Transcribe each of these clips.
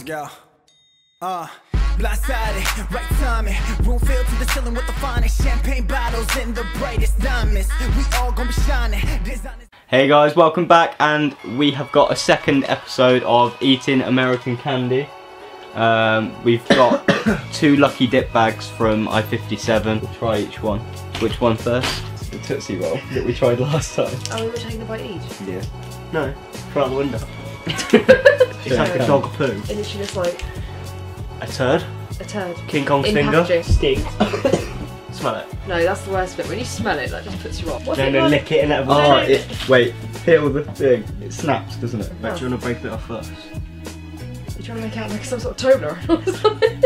Let's go. Uh, blindsided, right timing. Room filled to the ceiling with the finest champagne bottles and the brightest diamonds. We all gonna be shining. Hey guys, welcome back, and we have got a second episode of Eating American Candy. Um, we've got two lucky dip bags from I-57. We'll try each one. Which one first? The Tootsie Roll that we tried last time. Oh, we were taking a bite each. Yeah. No, throw out the window. It's like a dog poo. And she just like A turd. a turd. King Kong's In finger. packaging. Stink. Smell it. No, that's the worst bit. When you smell it, that just puts you off. What's Then it they lick it and let it Oh, oh, it, wait. Peel the thing. It snaps, doesn't it? Bet you want to break it off first. You're trying to make out like some sort of Toblerone or something.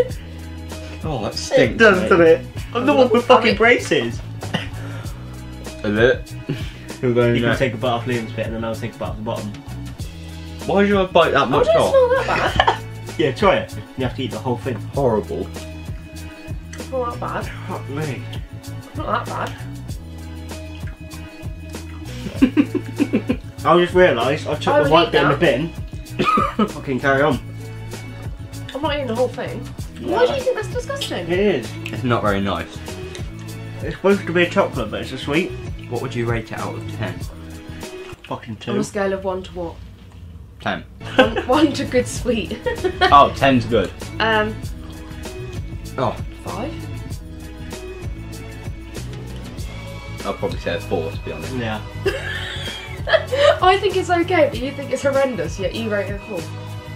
Oh, that stinks. doesn't mate. it? I'm the one with fucking mean- braces. Is it? You can take a bite off Liam's bit and then I'll take a bite off the bottom. Why do you want to bite that much don't off? smell that bad. Yeah, try it. You have to eat the whole thing. Horrible. It's not that bad. Fuck me. It's not that bad. I just realised I I took the white eat bit in the bin. Fucking carry on. I'm not eating the whole thing. Why do you think that's disgusting? It is. It's not very nice. It's supposed to be a chocolate, but it's a sweet. What would you rate it out of 10? Fucking 2. On a scale of one to what? 10. One, one to good sweet. Oh, 10's good. um, Oh, five. I'll probably say a 4 to be honest. Yeah. I think it's okay, but you think it's horrendous. Yet you rate it four.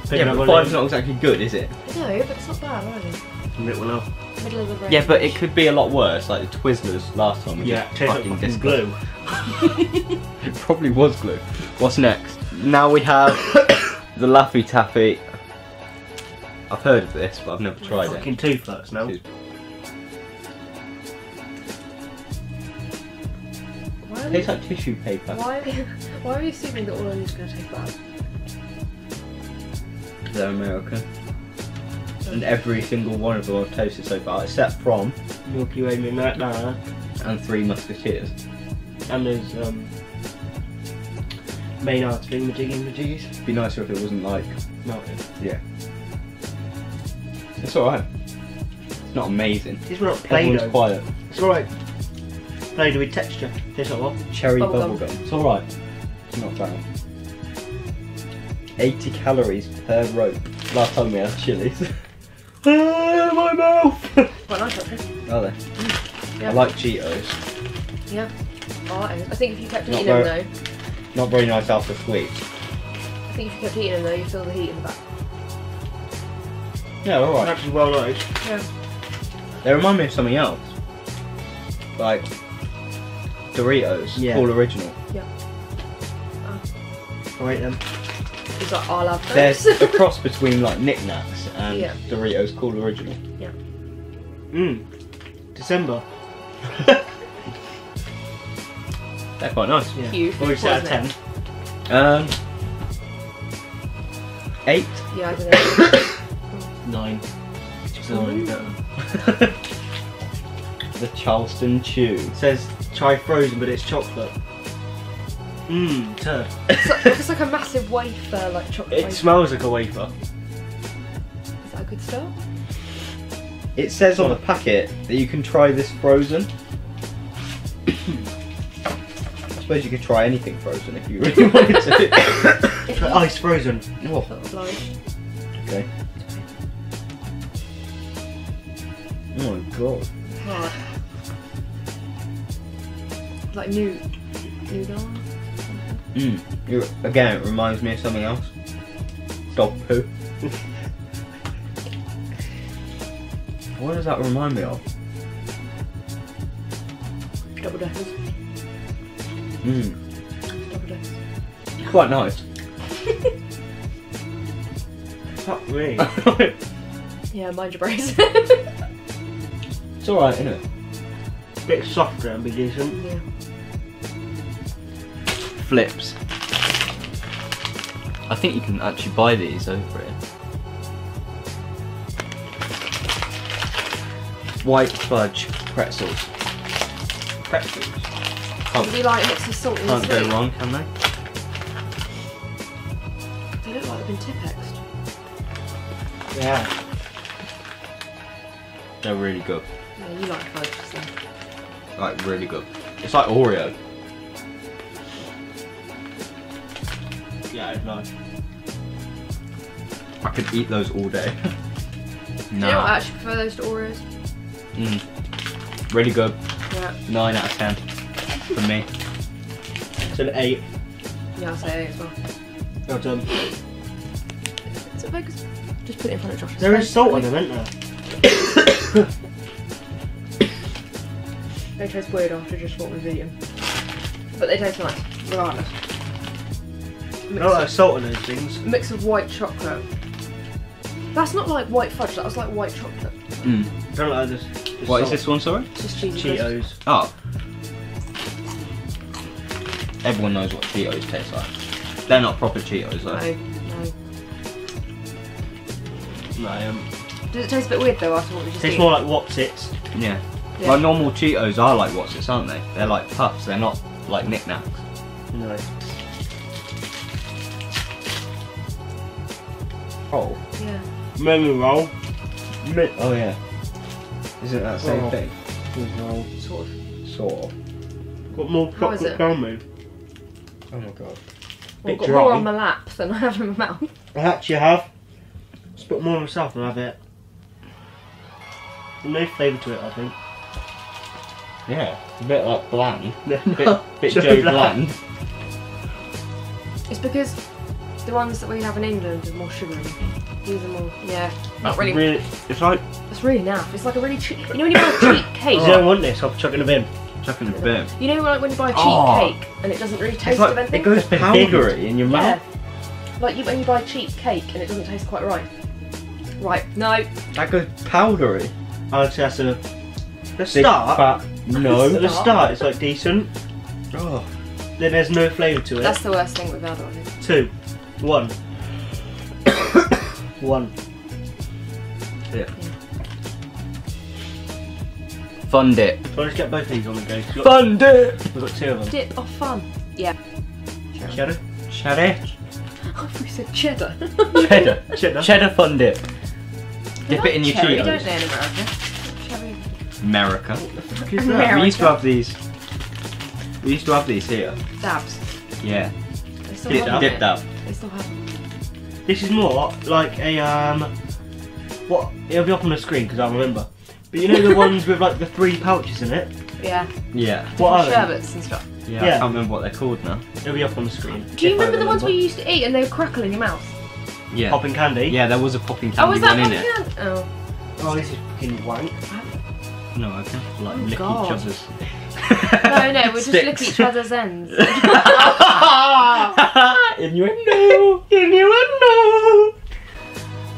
Picking Yeah, up but on 5's Liam. not exactly good, is it? No, but it's not bad either. Little off. Middle of the range. Yeah, but it could be a lot worse, like the Twizzlers last time. which Yeah, is tastes like fucking fucking glue. It probably was glue. What's next? Now we have the Laffy Taffy. I've heard of this, but I've never tried it. Fucking toothless, no? Two- Why are, Tastes like tissue paper. why, are you, why are you assuming that all of these are going to taste bad? They're American. And every single one of them I've tasted so far, except from Milky Way Midnight Nana. and Three Musketeers. And there's um Maynard's Bing Majiggy Majiggies. It'd be nicer if it wasn't like, No, yeah. It's alright. It's not amazing. it's not Everyone's Play-Doh. quiet. It's alright. Play-Doh with texture. Tastes like what? Cherry Bubblegum. bubblegum. It's alright. It's not bad. 80 calories per rope. Last time we had chilies. ah, my mouth! Quite nice actually. Are they? Yeah. I like Cheetos. Yeah. Oh, I I think if you kept Not eating them though, Not very nice after sweet. I think if you kept eating them though, you feel the heat in the back. Yeah, alright. Actually well nice. Yeah. They remind me of something else. Like Doritos, Yeah. Cool Original. Ah. Alright then. It's like I'll have There's a cross between like knickknacks and Yeah. Doritos Cool Original. Yeah. Mmm. December. They're quite nice. Yeah. Cute. What you say out of ten? Um, eight. yeah, I don't know. Nine. Which is already better. the Charleston Chew. It says try frozen, but it's chocolate. Mmm, turd. it's, like, it's like a massive wafer, like chocolate It wafer. smells like a wafer. Is that a good start? It says on the packet that you can try this frozen. I suppose you could try anything frozen if you really wanted to. If Try you- ice frozen. oh, Sort of like- okay. Oh my god. hard. Like new, nougat. Mm. You, again, it reminds me of something else. Dog poo. what does that remind me of? Double deckers. Mm. Quite nice. Fuck me. Yeah, mind your brains. it's alright, isn't it? Bit softer and be decent. yeah. Flips. I think you can actually buy these over it. White fudge pretzels. Pretzels. Can't, like mix of salt and Can't sweet. go wrong, can they? They look like they've been tipexed. Yeah. They're really good. Yeah, you like fudge, so. Like really good. It's like Oreo. Yeah, it's nice. I could eat those all day. no. You know I actually prefer those to Oreos? Mm. Really good. Yeah. 9 out of 10 from me. It's an eight. Yeah, I'll say eight as well. Well done. It's a just put it in front of Josh's There is salt on them, isn't there? they taste weird after just what we've eaten. But they taste nice, regardless. Mix not like salt on those things. Mix of white chocolate. That's not like white fudge, that was like white chocolate. Mm. I don't like this. What salt. is this one, sorry? Just Cheetos. Cheetos. Oh. Everyone knows what Cheetos taste like. They're not proper Cheetos though. No, no. No, um, Does it taste a bit weird though after what we just tastes more like Wotsits. Yeah. Yeah. Like normal Cheetos are like what's it, aren't they? They're like puffs, they're not like knickknacks. No. Oh. Yeah. Lemon roll. Mi- Oh yeah. Isn't that the same Oh. thing? roll. Sort of. Sort of. Got more How is chocolate it? Caramel. Oh my god. Well, I've got dry. more on my lap than I have in my mouth. I actually have. Just put more on myself and have it. No flavour to it, I think. Yeah. A bit like bland. No, Bit, bit so Joe bland. bland. It's because the ones that we have in England are more sugary. These are more, yeah, not really. Really, it's like, It's really naff. It's like a really cheap. You know when you buy a cheap oh, cake. you don't want this, I'll chuck it in a bin. In the bin. You know like when you buy a cheap Oh. cake and it doesn't really taste like, of anything. it goes bit powdery in your yeah. mouth. Like you when you buy cheap cake and it doesn't taste quite right. Right. No. That goes powdery. I would say that's a. The Big start. fat- No. At the start, it's like decent. oh. Then there's no flavour to it. That's the worst thing we've had. I think. Two. One. One. Fun dip. So let's get both of these on the go? We've got, Fun dip. we've got two of them. Dip of fun. Yeah. Cheddar? Cheddar. we said cheddar. Cheddar. Cheddar. Cheddar fun dip. Dip We it in like your cherry, Cheetos. don't they, in America? Cherry. America. Fuck is America. We used to have these. We used to have these here. Dabs. Yeah. They still Dip, have dip them. dab. They still have them. This is more like a um. What? It'll be up on the screen because I remember. But you know the ones with like the three pouches in it. Yeah. Yeah. What are they? Sherbets and stuff. Yeah. I Yeah. can't remember what they're called now. It'll be up on the screen. Do you if I remember the ones we remember. used to eat and they would crackle in your mouth? Yeah. Popping candy? Yeah, there was a popping Oh, candy was that one one in it. can? Oh. Oh, this is fucking wank. No, I can like Oh, lick God. each other's. No, no, we'll just lick Sticks. each other's ends. Innuendo. Innuendo!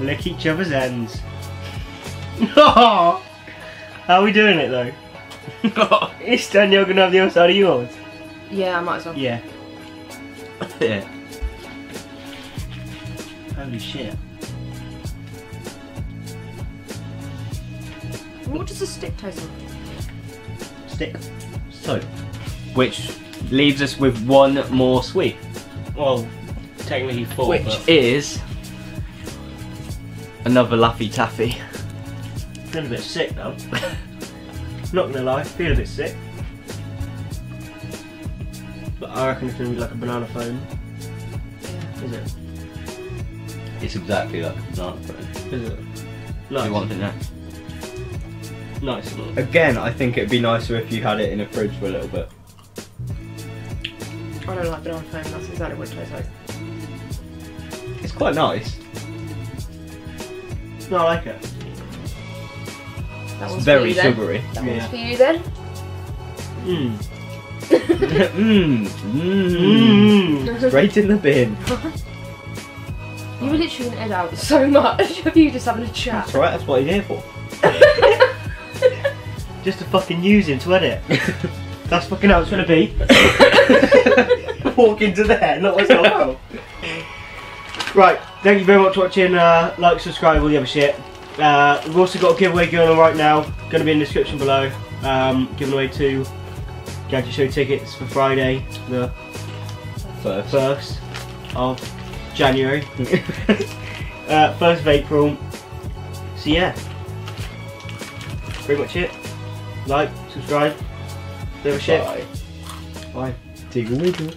Lick each other's ends. How are we doing it though? Is Daniel gonna have the other side of yours? yeah, I might as well. Yeah. yeah. Holy shit. What does the stick taste like? Stick. So, which leaves us with one more sweet, Well, technically four. which but is another Laffy Taffy. Feel a bit sick though. Not gonna lie, feel a bit sick. But I reckon it's gonna be like a banana foam. Yeah. Is it? It's exactly like a banana foam. Is it? Nice. you want it next? Nice. Again, I think it'd be nicer if you had it in a fridge for a little bit. I don't like banana foam, that's exactly what it tastes like. It's quite nice. No, I like it. That It's one's very for you then. sugary. That Yeah. one's for you then. Mmm. Mmm. Mmm. Straight in the bin. You were literally gonna edit out so much of you just having a chat. That's right, that's what he's here for. Just to fucking use him to edit. That's fucking how it's gonna be. Walk into there, not myself. right, thank you very much for watching. Uh, like, subscribe, all the other shit. Uh, we've also got a giveaway going on right now. Going to be in the description below. Um, giving away two Gadget Show tickets for Friday, the First. 1st of January. uh, 1st of April. So yeah, pretty much it. Like, subscribe, give a shit. Bye. Bye. Diggle wiggle.